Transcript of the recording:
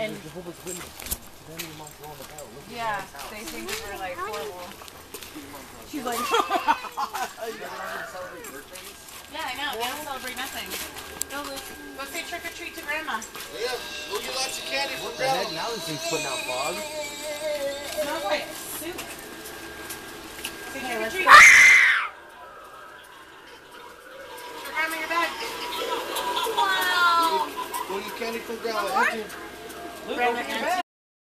And Jehovah's Witness. Then your mom's blowing the bell. Look at yeah, your mom's house. they think we're like horrible. She's like, You guys don't celebrate birthdays? yeah, I know. We don't celebrate nothing. Go, Luke. Go say trick or treat to grandma. Yeah, we'll get lots of candy for What the heck? grandma. Now this thing's putting out fog. Smells like soup. Say trick or let's treat. go. For grandma, your bag. We'll get candy from grandma. Your bag.